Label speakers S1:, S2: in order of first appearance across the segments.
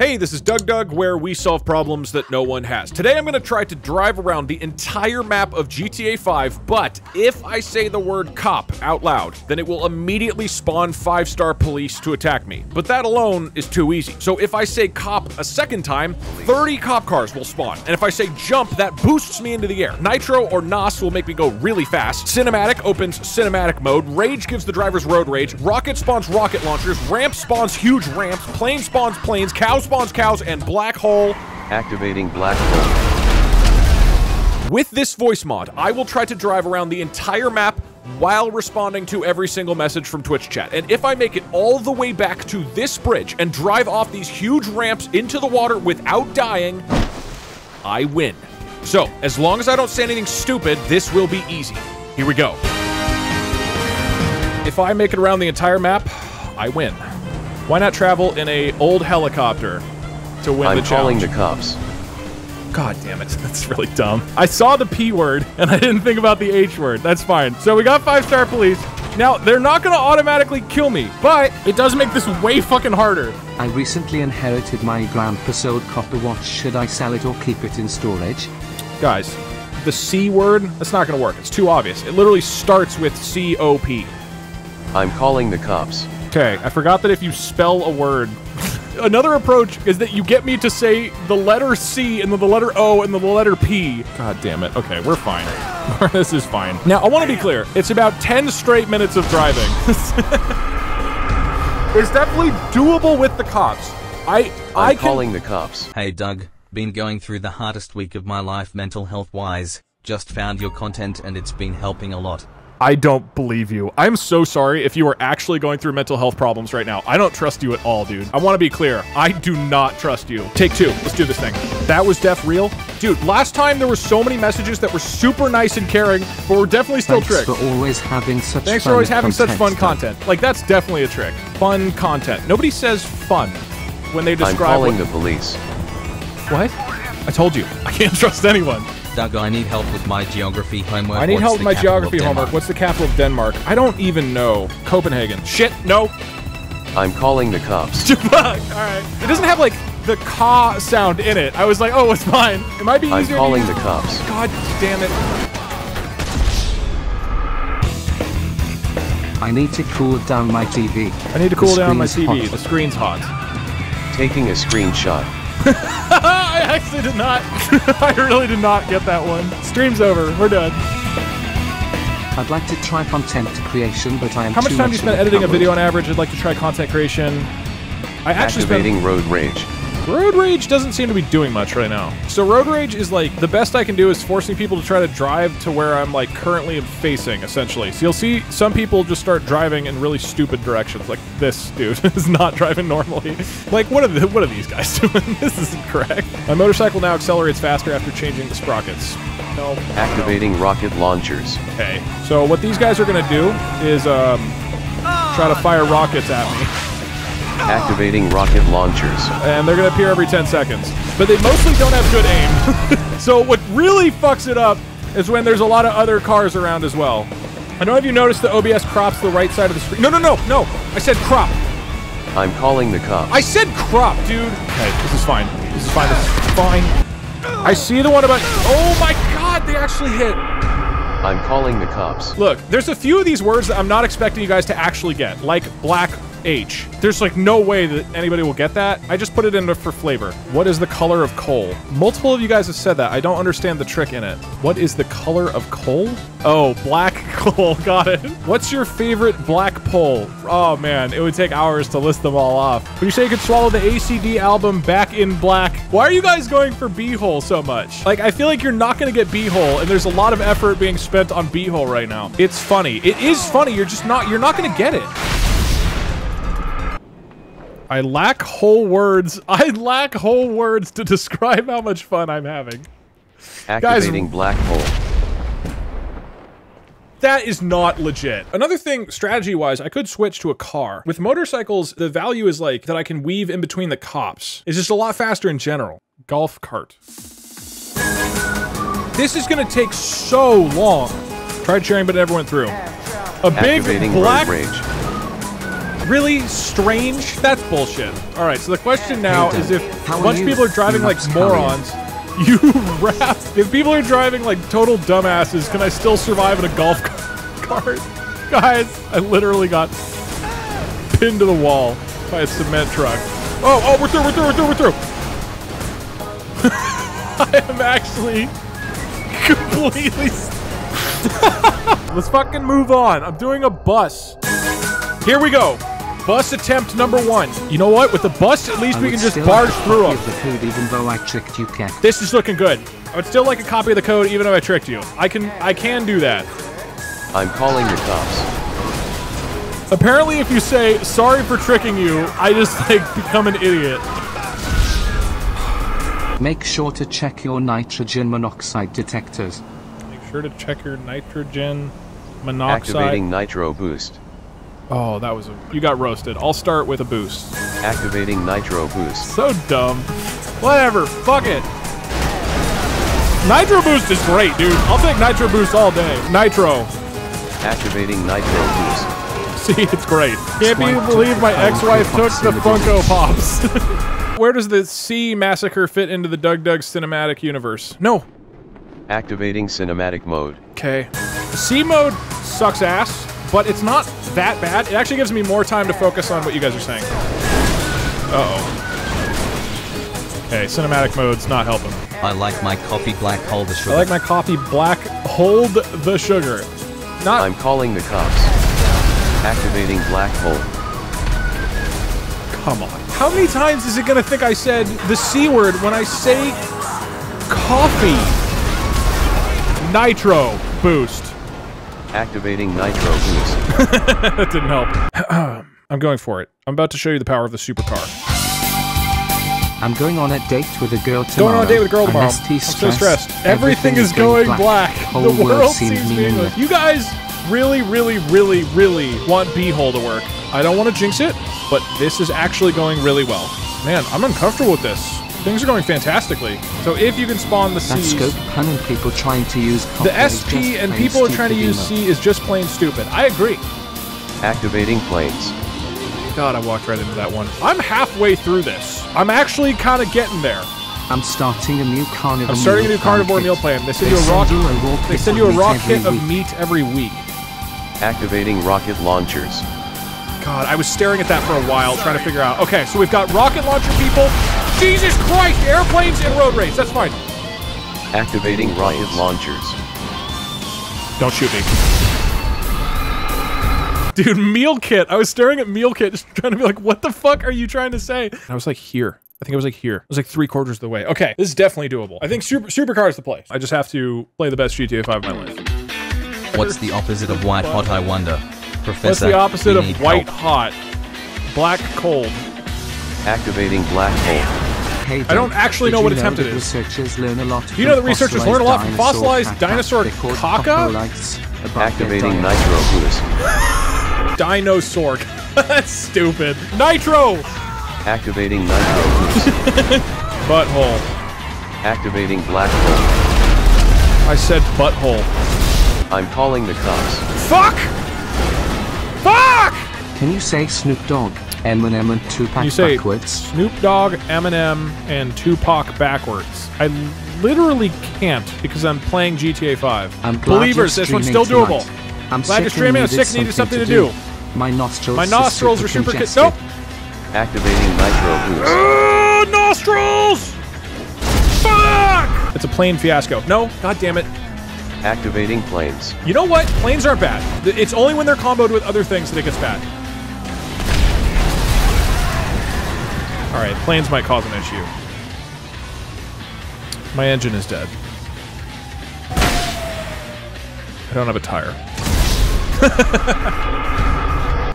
S1: Hey, this is Doug Doug, where we solve problems that no one has. Today I'm going to try to drive around the entire map of GTA 5, but if I say the word cop out loud, then it will immediately spawn 5-star police to attack me. But that alone is too easy. So if I say cop a second time, 30 cop cars will spawn. And if I say jump, that boosts me into the air. Nitro or NOS will make me go really fast. Cinematic opens cinematic mode. Rage gives the drivers road rage. Rocket spawns rocket launchers. Ramp spawns huge ramps. Plane spawns planes. Cows spawns cows, and black hole.
S2: Activating black hole.
S1: With this voice mod, I will try to drive around the entire map while responding to every single message from Twitch chat. And if I make it all the way back to this bridge and drive off these huge ramps into the water without dying, I win. So, as long as I don't say anything stupid, this will be easy. Here we go. If I make it around the entire map, I win. Why not travel in a old helicopter to win
S2: I'm
S1: the challenge?
S2: calling the cops.
S1: God damn it, that's really dumb. I saw the P word and I didn't think about the H word. That's fine. So we got five star police. Now, they're not gonna automatically kill me, but it does make this way fucking harder.
S3: I recently inherited my grandpa's old copper watch. Should I sell it or keep it in storage?
S1: Guys, the C word, that's not gonna work. It's too obvious. It literally starts with C O P.
S2: I'm calling the cops.
S1: Okay, I forgot that if you spell a word. Another approach is that you get me to say the letter C and then the letter O and then the letter P. God damn it. Okay, we're fine. this is fine. Now, I want to be clear. It's about 10 straight minutes of driving. it's definitely doable with the cops. I
S2: I'm
S1: I can
S2: calling the cops.
S4: Hey Doug, been going through the hardest week of my life mental health wise. Just found your content and it's been helping a lot.
S1: I don't believe you. I'm so sorry if you are actually going through mental health problems right now. I don't trust you at all, dude. I want to be clear. I do not trust you. Take two. Let's do this thing. That was def real. Dude, last time there were so many messages that were super nice and caring, but were definitely still
S3: Thanks
S1: tricks.
S3: for always having such
S1: Thanks for always having such fun
S3: Doug.
S1: content. Like, that's definitely a trick. Fun content. Nobody says fun when they describe
S2: I'm
S1: describe
S2: calling
S1: what-
S2: the police.
S1: What? I told you. I can't trust anyone.
S4: Doug, I need help with my geography homework.
S1: I need
S4: What's
S1: help with my geography homework. What's the capital of Denmark? I don't even know. Copenhagen. Shit, no.
S2: I'm calling the cops.
S1: Fuck. All right. It doesn't have like the caw sound in it. I was like, oh, it's fine. It might be
S2: I'm
S1: easier.
S2: calling
S1: to
S2: the cops.
S1: God damn it.
S3: I need to cool down my TV.
S1: I need to
S3: The
S1: cool down my TV.
S3: hot.
S1: The screen's hot.
S2: Taking a screenshot.
S1: I actually did not. I really did not get that one. Stream's over. We're done.
S3: I'd like to try content creation, but I am
S1: How much
S3: too
S1: time do you spend editing a video on average? I'd like to try content creation. I actually spend
S2: Activating road rage.
S1: Road Rage doesn't seem to be doing much right now. So Road Rage is like the best I can do is forcing people to try to drive to where I'm like currently facing, essentially. So you'll see some people just start driving in really stupid directions. Like this dude is not driving normally. Like what are the, what are these guys doing? this isn't correct. My motorcycle now accelerates faster after changing the sprockets. No.
S2: Activating rocket launchers.
S1: Okay. So what these guys are gonna do is um, try to fire rockets at me.
S2: Activating rocket launchers.
S1: and they're going to appear every 10 seconds. But they mostly don't have good aim. so what really fucks it up is when there's a lot of other cars around as well. I don't know if you noticed the OBS crops the right side of the screen. No, no, no, no. I said crop.
S2: I'm calling the cops.
S1: I said crop, dude. Okay, this is fine. This is fine. This is fine. I see the one about. Oh my god, they actually hit.
S2: I'm calling the cops.
S1: Look, there's a few of these words that I'm not expecting you guys to actually get, like black H. There's like no way that anybody will get that. I just put it in for flavor. What is the color of coal? Multiple of you guys have said that. I don't understand the trick in it. What is the color of coal? Oh, black coal. Got it. What's your favorite black pole? Oh man, it would take hours to list them all off. Would you say you could swallow the AC/DC album Back in Black? Why are you guys going for B-hole so much? Like, I feel like you're not gonna get B-hole, and there's a lot of effort being spent on B-hole right now. It's funny. It is funny. You're just not. You're not gonna get it. I lack whole words. I lack whole words to describe how much fun I'm having.
S2: Activating black hole.
S1: That is not legit. Another thing, strategy wise, I could switch to a car. With motorcycles, the value is like that I can weave in between the cops. It's just a lot faster in general. Golf cart. This is gonna take so long. Tried sharing, but it never went through. A big
S2: Activating
S1: black
S2: road rage.
S1: Really strange? That's bullshit. All right, so the question now is if a bunch of people are driving like morons, you rap. If people are driving like total dumbasses, can I still survive in a golf cart? Guys, I literally got pinned to the wall by a cement truck. Oh, oh, we're through, we're through, we're through, we're through. I am actually completely. Let's fucking move on. I'm doing a bus. Here we go. Bus attempt number one. You know what? With the bus, at least
S3: I
S1: we can just barge
S3: like
S1: through them.
S3: of the code even though I tricked you, cat.
S1: This is looking good. I would still like a copy of the code, even if I tricked you. I can, I can do that.
S2: I'm calling the cops.
S1: Apparently, if you say sorry for tricking you, I just like become an idiot.
S3: Make sure to check your nitrogen monoxide detectors.
S1: Make sure to check your nitrogen monoxide.
S2: Activating nitro boost.
S1: Oh, that was a. You got roasted. I'll start with a boost.
S2: Activating nitro boost.
S1: So dumb. Whatever. Fuck it. Nitro Boost is great, dude. I'll take Nitro Boost all day. Nitro.
S2: Activating nitro boost.
S1: See, it's great. Can't be believe my ex-wife took the Funko Pops. Where does the Sea Massacre fit into the Doug Doug cinematic universe? No.
S2: Activating cinematic mode.
S1: Okay. C mode sucks ass, but it's not that bad. It actually gives me more time to focus on what you guys are saying. Uh-oh. Okay, cinematic mode's not helping.
S4: I like my coffee black hole the sugar.
S1: I like my coffee black. Hold the sugar. Not.
S2: I'm calling the cops. Activating black hole.
S1: come on. How many times is it gonna think I said the c word when I say coffee? Nitro boost.
S2: Activating nitro boost.
S1: that didn't help. I'm going for it. I'm about to show you the power of the supercar.
S3: I'm going on a date with a girl tomorrow.
S1: Going on a date with a girl
S3: I'm
S1: tomorrow. I'm
S3: ST
S1: so
S3: stressed.
S1: stressed. Everything, is going black.
S3: Whole
S1: The world
S3: seems
S1: seems
S3: meaningless.
S1: meaningless. You guys really, really, really, really want B-hole to work. I don't want to jinx it, but this is actually going really well. Man, I'm uncomfortable with this. Things are going fantastically. So if you can spawn the
S3: That
S1: C's,
S3: scope pun and people trying to use
S1: the SP and people are trying to use C is just plain stupid. I agree.
S2: Activating planes.
S1: God, I walked right into that one. I'm halfway through this. I'm actually kind of getting there.
S3: I'm starting a new carnivore.
S1: I'm starting a
S3: meal
S1: new carnivore
S3: plan
S1: meal plan. They send
S3: They
S1: you a raw.
S3: send you a raw
S1: They send
S3: of
S1: you a
S3: meat
S1: raw kit of meat every week.
S2: Activating rocket launchers.
S1: God, I was staring at that for a while, trying to figure out. Okay, so we've got rocket launcher people. Jesus Christ, airplanes and road race. That's fine.
S2: Activating rocket launchers.
S1: Don't shoot me. Dude, meal kit. I was staring at meal kit, just trying to be like, what the fuck are you trying to say? I was like, here. I think I was like here. I was like three quarters of the way. Okay, this is definitely doable. I think super supercar is the place. I just have to play the best GTA 5 of my life.
S4: What's the opposite of white hot, I wonder? Professor,
S1: What's the opposite of white
S4: help.
S1: hot? Black cold.
S2: Activating black hole.
S3: Hey,
S1: I don't actually know what
S3: you
S1: attempt
S3: that
S1: it is.
S3: Researchers learn a lot.
S1: Do you know that researchers learn a lot from fossilized dinosaur
S3: They're
S1: caca?
S3: coprolites about their
S2: Activating nitro boost.
S1: Dinosaur. That's stupid. Nitro!
S2: Activating nitro boost.
S1: Butthole.
S2: Activating black hole.
S1: I said butthole.
S2: I'm calling the cops.
S1: Fuck! Fuck!
S3: Can you say Snoop Dogg, Eminem, and Tupac
S1: You say
S3: backwards?
S1: Snoop Dogg, Eminem, and Tupac backwards. I literally can't because I'm playing GTA 5.
S3: I'm
S1: Believers, this one's
S3: streaming
S1: still doable.
S3: tonight. I'm
S1: Glad you're
S3: sick
S1: streaming, I'm
S3: needed
S1: sick, needed something to do.
S3: My nostrils.
S1: My
S3: are
S1: nostrils are super. Con-
S3: congested.
S1: nope.
S2: Activating nitro boost.
S1: Uh, nostrils! Fuck! It's a plane fiasco. No, god damn it.
S2: Activating planes.
S1: You know what? Planes aren't bad. It's only when they're comboed with other things that it gets bad. Alright, planes might cause an issue. My engine is dead. I don't have a tire.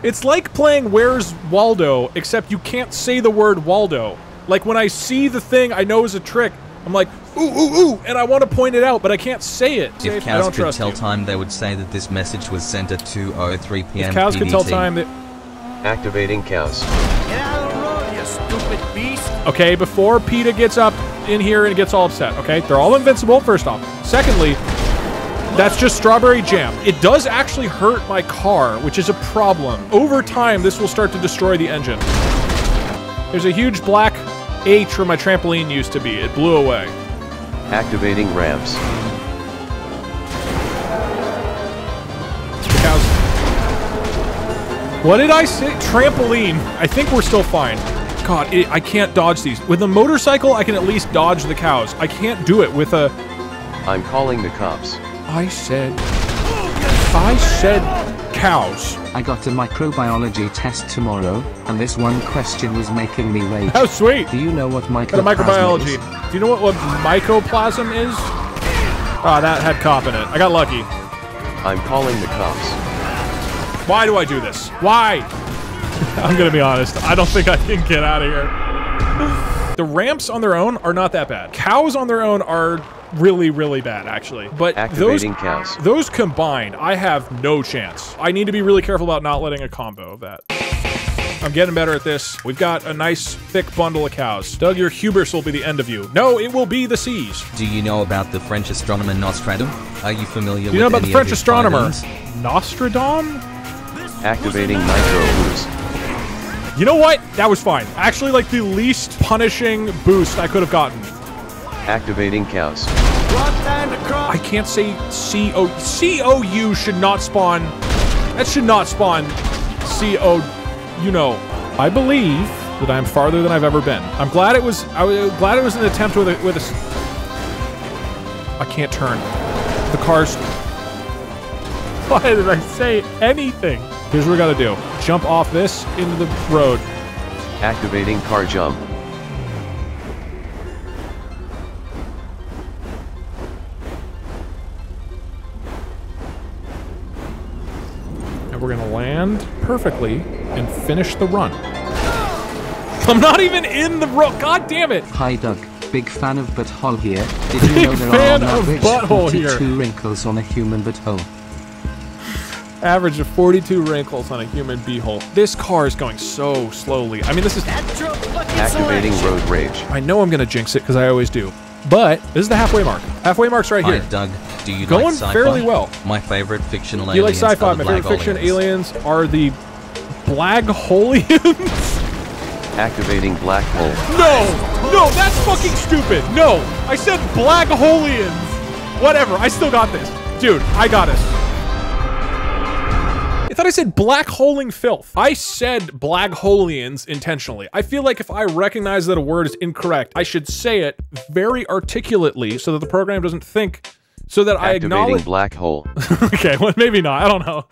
S1: it's like playing Where's Waldo, except you can't say the word Waldo. Like when I see the thing I know is a trick, I'm like, ooh, ooh, ooh, and I want to point it out, but I can't say it.
S4: If
S1: Safe, I
S4: cows
S1: don't
S4: could
S1: trust
S4: tell
S1: you.
S4: time, they would say that this message was sent at 2:03 p.m.
S1: If cows could tell time that
S2: Activating cows.
S1: Okay, before PETA gets up in here and gets all upset, okay? They're all invincible, first off. Secondly, That's just strawberry jam. It does actually hurt my car, which is a problem. Over time, this will start to destroy the engine. There's a huge black H where my trampoline used to be. It blew away.
S2: Activating ramps.
S1: Cows. What did I say? Trampoline. I think we're still fine. God, it, I can't dodge these. With a motorcycle, I can at least dodge the cows. I can't do it with a...
S2: I'm calling the cops.
S1: I said... I said cows.
S3: I got a microbiology test tomorrow, and this one question was making me rage.
S1: How sweet.
S3: Do you know what
S1: Got a microbiology.
S3: is?
S1: Do you know what, what mycoplasm is? Ah, that had cop in it. I got lucky.
S2: I'm calling the cops.
S1: Why do I do this? Why? I'm gonna be honest. I don't think I can get out of here. the ramps on their own are not that bad. Cows on their own are really, really bad, actually. But
S2: Activating
S1: those,
S2: cows.
S1: those combined, I have no chance. I need to be really careful about not letting a combo of that. I'm getting better at this. We've got a nice thick bundle of cows. Doug, your hubris will be the end of you. No, it will be the seas.
S4: Do you know about the French astronomer Nostradamus? Are you familiar
S1: Do you know
S4: with
S1: about the French astronomer?
S4: findings?
S1: Nostradam?
S2: Activating nitro boost.
S1: You know what? That was fine. Actually, like the least punishing boost I could have gotten.
S2: Activating cows.
S1: I can't say C O C O U should not spawn. That should not spawn C O. You know, I believe that I'm farther than I've ever been. I'm glad it was. I was glad it was an attempt with a with a. s- I can't turn. The car's. Why did I say anything? Here's what we gotta do: jump off this into the road.
S2: Activating car jump.
S1: and we're gonna land perfectly and finish the run. I'm not even in the road. God damn it!
S3: Hi Doug, big fan of butthole here. Did you
S1: Big
S3: know there
S1: fan
S3: are on
S1: of
S3: average
S1: butthole
S3: 42
S1: here.
S3: wrinkles on a human butthole?
S1: Average of 42 wrinkles on a human beehole. This car is going so slowly. I mean, this is.
S2: Activating road rage.
S1: I know I'm gonna jinx it because I always do. But this is the halfway mark. Halfway mark's right
S4: Hi,
S1: here.
S4: Doug. Do you
S1: Going
S4: like sci-fi?
S1: fairly well.
S4: My favorite fictional
S1: Do you like
S4: aliens are
S1: sci-fi?
S4: the
S1: My favorite
S4: Black
S1: fiction
S4: aliens.
S1: aliens are the Blagholians.
S2: Activating black hole.
S1: no, no, that's fucking stupid. No, I said Blagholians. Whatever. I still got this, dude. I got us. I thought I said black holing filth. I said Blagholians intentionally. I feel like if I recognize that a word is incorrect, I should say it very articulately so that the program doesn't think, so that I
S2: Activating
S1: acknowledge.
S2: black hole.
S1: okay, well, maybe not. I don't know.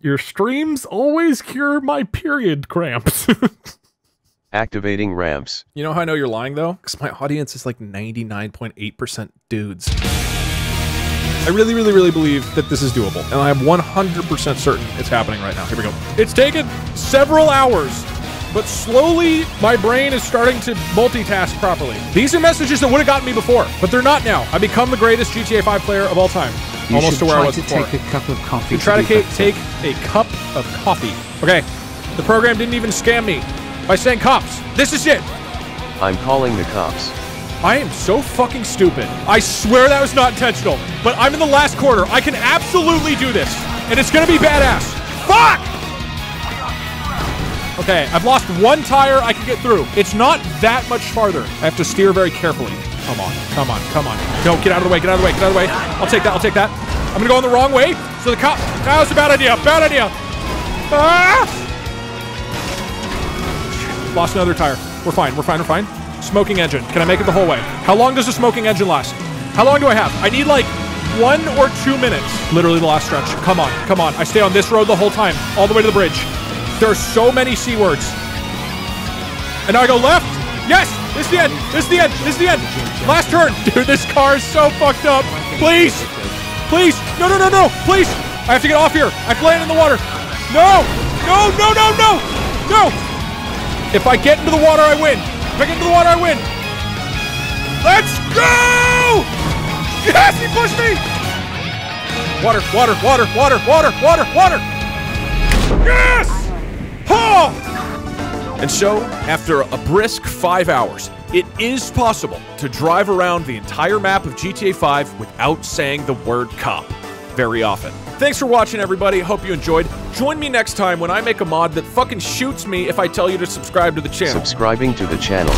S1: Your streams always cure my period cramps.
S2: Activating ramps.
S1: you know how I know you're lying though? Because my audience is like 99.8% dudes. I really, really, really believe that this is doable, and I'm 100% certain it's happening right now. Here we go. It's taken several hours, but slowly my brain is starting to multitask properly. These are messages that would have gotten me before, but they're not now. I become the greatest GTA 5 player of all time,
S3: You
S1: almost to where I was
S3: to
S1: before.
S3: take a cup of coffee.
S1: You try to
S3: be
S1: ca- take a cup of coffee. Okay, the program didn't even scam me by saying cops. This is it.
S2: I'm calling the cops.
S1: I am so fucking stupid. I swear that was not intentional. But I'm in the last quarter. I can absolutely do this. And it's gonna be badass. Fuck! Okay, I've lost one tire I can get through. It's not that much farther. I have to steer very carefully. Come on, come on, come on. No, get out of the way, get out of the way, get out of the way. I'll take that, I'll take that. I'm gonna go in the wrong way. So the cop. That was a bad idea, bad idea. Ah! Lost another tire. We're fine, we're fine, we're fine. Smoking engine. Can I make it the whole way? How long does the smoking engine last? How long do I have? I need like one or two minutes. Literally the last stretch. Come on, come on. I stay on this road the whole time, all the way to the bridge. There are so many C words. And now I go left. Yes! This is the end. This is the end. This is the end. Last turn. Dude, this car is so fucked up. Please. Please. No, no, no, no. Please. I have to get off here. I have to land in the water. No. No, no, no, no. No. If I get into the water, I win. Get into the water, I win. Let's go! Yes, he pushed me! Water, water, water, water, water, water, water! Yes! Oh! And so, after a brisk five hours, it is possible to drive around the entire map of GTA 5 without saying the word cop. very often. Thanks for watching, everybody. Hope you enjoyed. Join me next time when I make a mod that fucking shoots me if I tell you to subscribe to the channel.
S2: Subscribing to the channel.